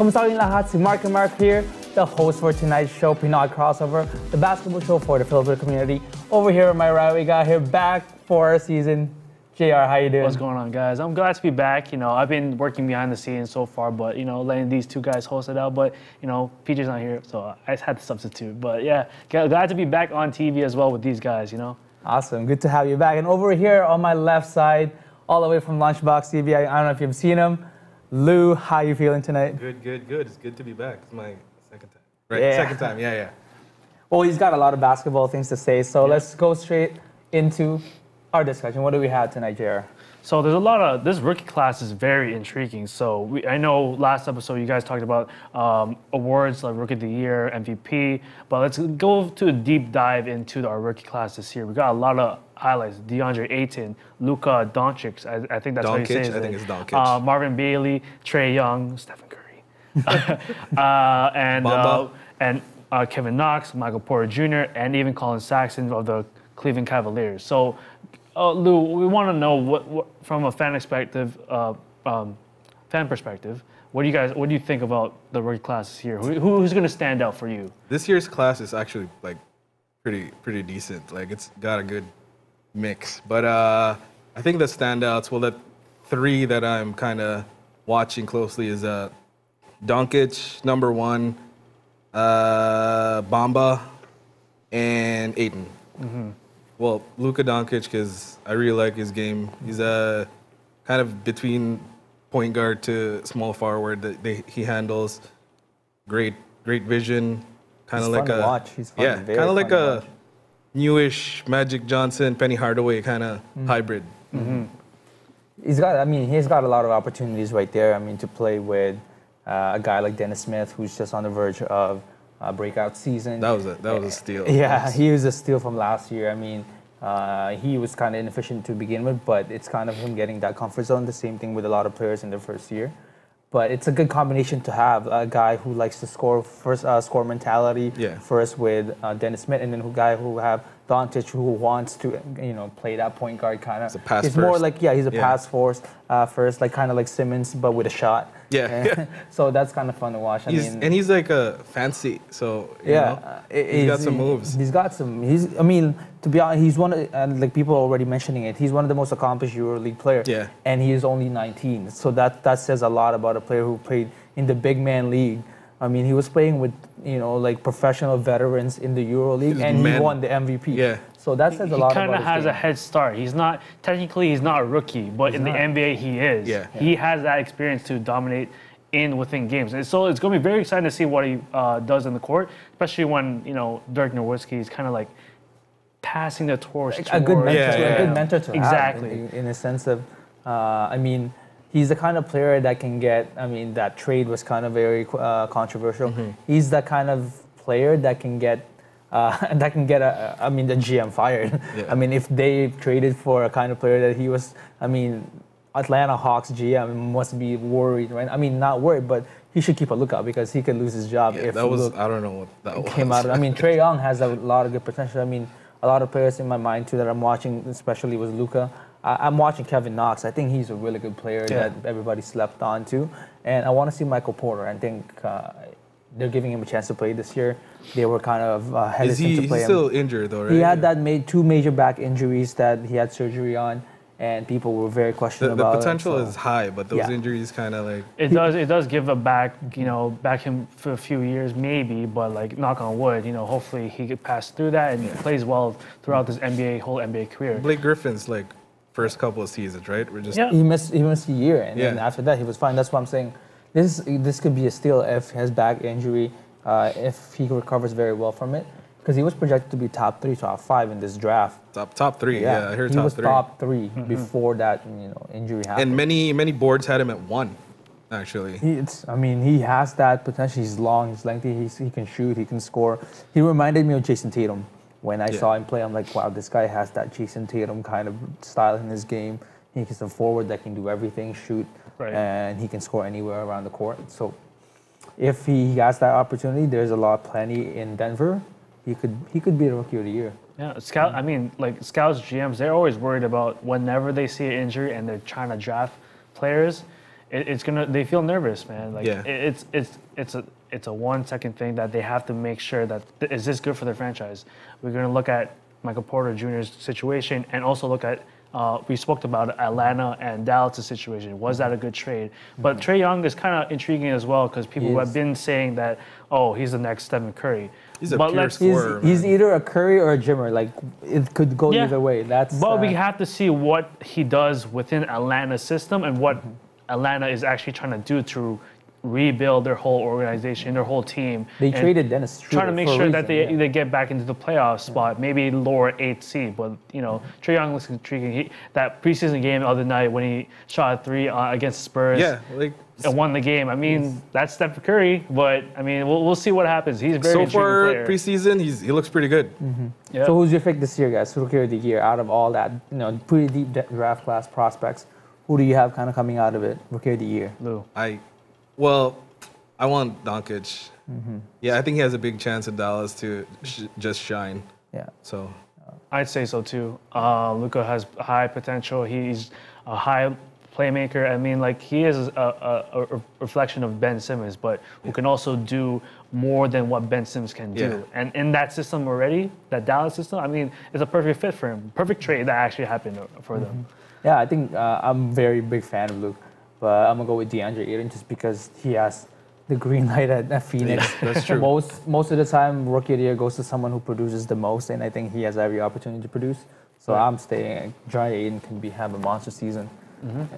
Kamusta kayong lahat? Si Mark and Mark here, the host for tonight's show, Pinoy Crossover, the basketball show for the Filipino community. Over here on my right, we got here back for our season. JR, how you doing? What's going on, guys? I'm glad to be back. You know, I've been working behind the scenes so far, but you know, letting these two guys host it out. But you know, PJ's not here, so I just had to substitute. But yeah, glad to be back on TV as well with these guys. You know. Awesome, good to have you back. And over here on my left side, all the way from Lunchbox TV, I, I don't know if you've seen him. Lou, how are you feeling tonight? Good, good, good. It's good to be back. It's my second time. Right, Yeah. second time. Yeah, yeah. Well, he's got a lot of basketball things to say, so let's go straight into our discussion. What do we have tonight, JR? So there's a lot of this rookie class is very intriguing. So we, I know last episode you guys talked about um, awards like Rookie of the Year, MVP, but let's go to a deep dive into our rookie class this year. We got a lot of highlights: DeAndre Ayton, Luka Doncic. I, I think that's how you say Doncic? I think it's Doncic. Uh, Marvin Bagley, Trae Young, Stephen Curry, uh, and uh, and uh, Kevin Knox, Michael Porter Jr., and even Collin Sexton of the Cleveland Cavaliers. So, uh, Lou, we want to know what, what from a fan perspective, uh, um, fan perspective. What do you guys? What do you think about the rookie classes here? Who, who's going to stand out for you? This year's class is actually like pretty, pretty decent. Like it's got a good mix. But uh, I think the standouts, well, the three that I'm kind of watching closely is uh, Doncic, number one, uh, Bamba, and Ayton. Well, Luka Doncic, because I really like his game. He's a kind of between point guard to small forward that they, he handles. Great, great vision. Kind of like a watch. He's fun- yeah, kind of like a watch. newish Magic Johnson, Penny Hardaway kind of Mm. hybrid. He's got, I mean, he's got a lot of opportunities right there. I mean, to play with uh, a guy like Dennis Smith, who's just on the verge of a breakout season. That was a that was a steal. Yeah, he was a steal from last year. I mean, uh, he was kind of inefficient to begin with, but it's kind of him getting that comfort zone. The same thing with a lot of players in their first year. But it's a good combination to have a guy who likes to score first, uh, score mentality Yeah. first with uh, Dennis Smith, and then a guy who have Doncic who wants to you know play that point guard kind of. He's He's more like yeah, he's a Yeah. pass force uh, first, like kind of like Simmons, but with a shot. Yeah, yeah. so that's kind of fun to watch. I He's, mean, and he's like a fancy, so you yeah, know, uh, he's got some moves. He's got some. He's. I mean, to be honest, he's one of and like people are already mentioning it. He's one of the most accomplished EuroLeague players. Yeah. And he is only 19, so that that says a lot about a player who played in the big man league. I mean, he was playing with you know like professional veterans in the EuroLeague, He's and he won the MVP. Yeah. So that says a lot. he kind of his has a head start. He's not technically he's not a rookie, but in not. the NBA he is. Yeah. He has that experience to dominate in within games, and so it's going to be very exciting to see what he uh, does in the court, especially when you know Dirk Nowitzki is kind of like passing the torch. a good mentor, Yeah, a yeah. good mentor to Exactly. have in, in a sense of, uh, I mean, he's the kind of player that can get. I mean, that trade was kind of very uh, controversial. Mm-hmm. He's the kind of player that can get. Uh, that can get a, I mean, the GM fired. Yeah. I mean, if they traded for a kind of player that he was, I mean, Atlanta Hawks GM must be worried, right? I mean, not worried, but he should keep a lookout because he could lose his job Yeah, if that was I don't know what that was. came out. I mean, Trae Young has a lot of good potential. I mean, a lot of players in my mind too that I'm watching, especially was Luka. I'm watching Kevin Knox. I think he's a really good player Yeah. that everybody slept on too. And I want to see Michael Porter. I think uh, they're giving him a chance to play this year. They were kind of uh, Is hesitant he to he's play him. still injured though, right? He had that made two major back injuries that he had surgery on, and people were very The, questionable the about potential it, so- is high, but those Yeah. injuries kind of like It does. It does give a back, you know, back him for a few years, maybe. But like, knock on wood, you know, hopefully he could pass through that and plays well throughout this NBA whole NBA career. Blake Griffin's like first couple of seasons, right? We're just Yeah. he missed he missed a year, and then after that he was fine. That's why I'm saying this this could be a steal if his back injury, uh, if he recovers very well from it, because he was projected to be top three, top five in this draft. top top three. Yeah, I heard he top was three. top 3 before that you know injury happened. And many many boards had him at one, actually. He, it's, I mean, he has that potential. He's long, he's lengthy, he's, he can shoot, he can score. He reminded me of Jayson Tatum. When I Yeah. saw him play, I'm like, wow, this guy has that Jayson Tatum kind of style in his game. He's a forward that can do everything, shoot, Right. and he can score anywhere around the court. So if he has that opportunity, there's a lot, of plenty in Denver. He could, he could be the rookie of the year. Yeah, scout. I mean, like scouts, GMs, they're always worried about whenever they see an injury and they're trying to draft players. It, it's gonna. They feel nervous, man. Like Yeah. it, it's it's it's a it's a one second thing that they have to make sure that th- is this good for their franchise. We're gonna look at Michael Porter Jr.'s situation and also look at. Uh, we spoke about Atlanta and Dallas' situation. Was that a good trade? But Trae Young is kind of intriguing as well because people have been saying that, oh, he's the next Stephen Curry. He's a but pure let's, He's, scorer, he's either a Curry or a Jimmer. Like it could go Yeah. either way. That's. But we uh, have to see what he does within Atlanta's system and what Atlanta is actually trying to do to rebuild their whole organization, their whole team. They traded Dennis Schroeder Trying to make for a sure that they, yeah. they get back into the playoff spot, maybe lower eighth seed. But you know, Trae Young looks intriguing. He, that preseason game the other night when he shot a three uh, against Spurs Yeah, like and won the game. I mean, that's Steph Curry, but I mean, we'll, we'll see what happens. He's a very so intriguing far player. preseason, he's he looks pretty good. yeah. So who's your pick this year, guys? Rookie of the year out of all that, you know, pretty deep draft class prospects. Who do you have kind of coming out of it? Rookie of the year. Lou. I, well, I want Doncic. Yeah, I think he has a big chance in Dallas to sh- just shine. Yeah. So I'd say so too. Uh, Luka has high potential. He's a high playmaker. I mean, like he is a, a, a reflection of Ben Simmons, but who can also do more than what Ben Simmons can do. Yeah. And in that system already, that Dallas system, I mean, it's a perfect fit for him. Perfect trade that actually happened for them. Yeah, I think uh, I'm a very big fan of Luke, but I'm gonna go with DeAndre Ayton just because he has the green light at, at Phoenix. Yeah, that's true. most most of the time, rookie of the year goes to someone who produces the most, and I think he has every opportunity to produce. So I'm staying. DeAndre Ayton can be have a monster season.